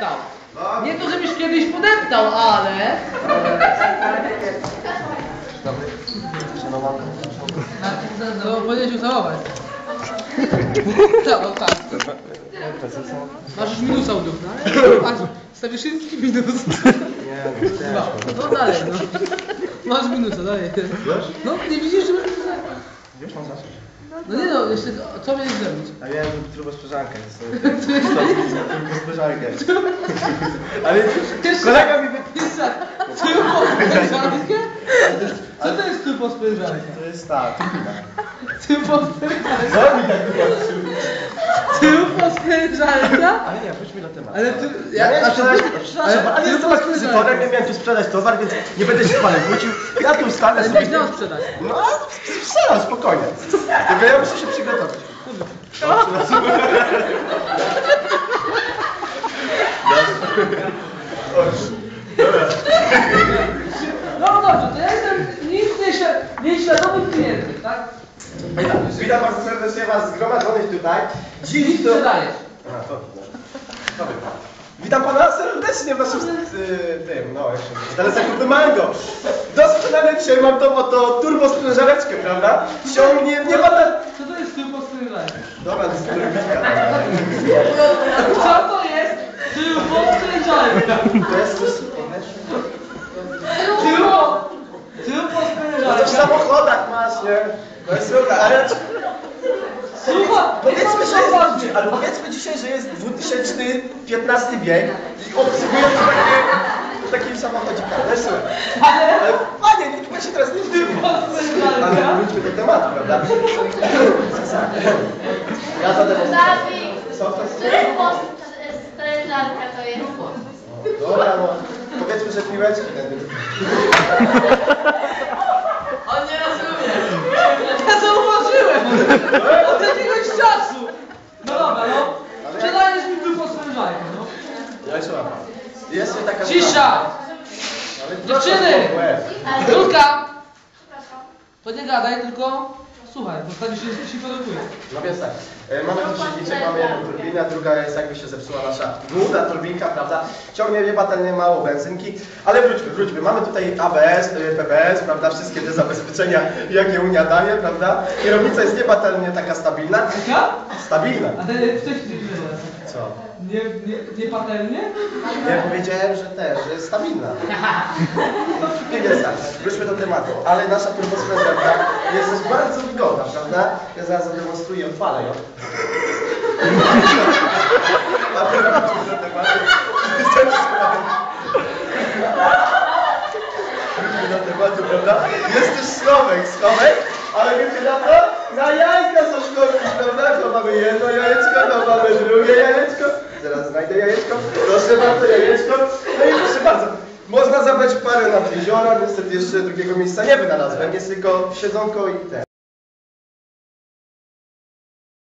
podeptał. Nie to, żebyś kiedyś podeptał, ale... No, no powinieneś ucałować. Cało, tak. Masz już minusa u duchna. Patrz, stawisz wszystki minus. Dwa. No dalej, no. Masz minusa, dalej. No, nie widzisz, że masz minusa? Już mam zacząć. No nie no, jeszcze co miałeś zrobić? A miałem turbo sprzeżankę. Turbo sprzeżankę. Ale kolega mi wy... Pisa, turbo sprężarkę? Co to jest turbo sprężarka? To jest ta, turbina. Turbo sprężarka? Co mi tak Ale nie, wróćmy do tematu. Ale ty... Ja miałem a sprzedać, ty- przepraszam, ale jestem turbo akwizytorem, ja miałem tu sprzedać towar, więc nie będę się panu wrócił. Ja tu stanę Ale sobie. weź nam sprzedać. No, sprzedam, spokojnie. Tylko ja muszę się przygotować. No dobrze, to ja jestem nieświadomym klientem, tak? Witam, witam bardzo serdecznie Was zgromadzonych tutaj. Dziś to... sprzedajesz. A, to, wy. Witam Pana serdecznie w naszym, y, tym, no, jak się mówi, teleskopy Mango. Do sprzedania dzisiaj mam tą oto turbo sprężareczkę, prawda? Ciągnie, nie ma na... Co to jest turbo sprężarka? Dobra, to jest turbinka. Co to jest turbo sprężarka? To jest. Turbo... Turbo No to w samochodach masz, nie? No jest super, ale... Powiedzmy, że jest, ale powiedzmy dzisiaj, że jest 2015 wiek i obsługujemy takie, takim samochodzie ale słuchaj. Ale... Ale panie, nikt ma się teraz nie zdziwi. Turbo sprężarka? Ale wróćmy do tematu, prawda? Ja to jest? turbo sprężarka to jest. Dobra, no. Powiedzmy, że piłeczki będę. On nie rozumie. Ja zauważyłem. Od jakiegoś czasu. No dobra, no. Sprzedajesz mi turbo sprężarkę, no. Ja jeszcze mam. Jest jeszcze taka... Cisza! Dziewczyny! Julka! To nie gadaj, tylko słuchaj, bo wtedy się, się produkuje. No więc tak, e, mamy tu silniczek, mamy jedną turbinę, druga jest jakby się zepsuła nasza młoda turbinka, prawda? Ciągnie niebatelnie mało benzynki, ale wróćmy, wróćmy. Mamy tutaj ABS, e, PBS, prawda? Wszystkie te zabezpieczenia, jakie Unia daje, prawda? Kierownica jest niebatelnie taka stabilna. Jaka? Stabilna. A ty wcześniej. Co? Nie, nie, nie patelnie? Ja powiedziałem, że też, że jest stabilna. Nie więc tak, wróćmy do tematu, ale nasza turbosprężarka jest też bardzo wygodna, prawda? Ja zaraz zademonstruję, odpalę ją. Do tematu. Prawda? Jest też schowek, schowek, ale wiecie na to? Na jajka są szkolki, prawda? To mamy jedno jajeczko, to mamy drugie jajeczko. Zaraz znajdę jajeczko. Proszę bardzo, jajeczko. No i proszę bardzo. Można zabrać parę nad jeziora, niestety jeszcze drugiego miejsca nie wynalazłem, jest tylko siedzonko i ten.